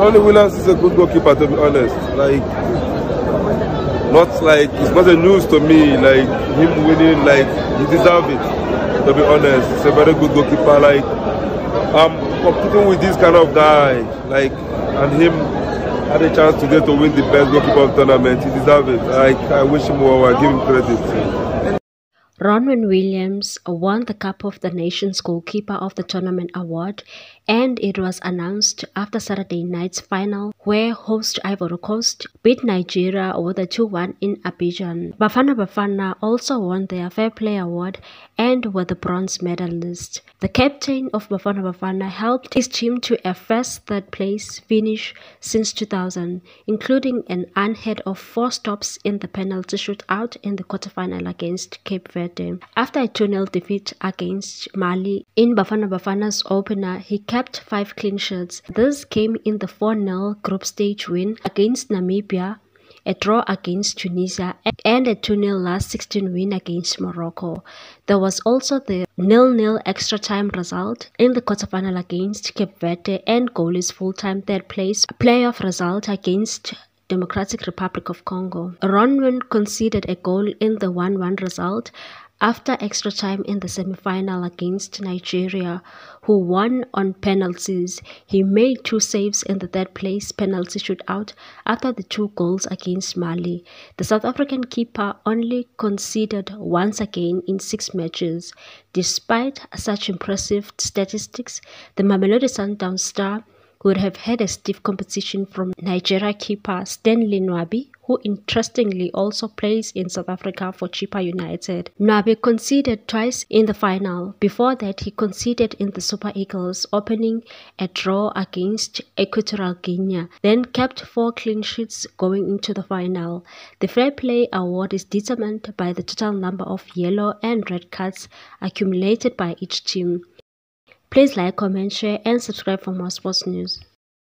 Ronwen Williams is a good goalkeeper, to be honest. Like, not like it's not a news to me. Like him winning, like he deserves it. To be honest, he's a very good goalkeeper. Like I'm competing with this kind of guy. Like and him had a chance today to win the best goalkeeper tournament. He deserves it. Like I wish him well. I give him credit. Ronwen Williams won the Cup of the Nations Goalkeeper of the Tournament award and it was announced after Saturday night's final where host Ivory Coast beat Nigeria with a 2-1 in Abidjan. Bafana Bafana also won their Fair Play award and were the bronze medalist. The captain of Bafana Bafana helped his team to a first third place finish since 2000, including an unheard of four stops in the penalty shootout in the quarterfinal against Cape Verde. After a 2-0 defeat against Mali in Bafana Bafana's opener, he kept 5 clean sheets. This came in the 4-0 group stage win against Namibia a draw against Tunisia, and a 2-0 last 16 win against Morocco. There was also the nil-nil extra time result in the quarterfinal against Cape Verde and goalless full-time third place playoff result against Democratic Republic of Congo. Ronwen conceded a goal in the 1-1 result after extra time in the semi-final against Nigeria, who won on penalties. He made two saves in the third place penalty shootout after the two goals against Mali. The South African keeper only conceded once again in six matches. Despite such impressive statistics, the Mamelodi Sundowns star would have had a stiff competition from Nigeria keeper Stanley Nwabali, who interestingly also plays in South Africa for Chippa United. Nwabali conceded twice in the final. Before that, he conceded in the Super Eagles, opening a draw against Equatorial Guinea, then kept four clean sheets going into the final. The Fair Play Award is determined by the total number of yellow and red cards accumulated by each team. Please like, comment, share and subscribe for more sports news.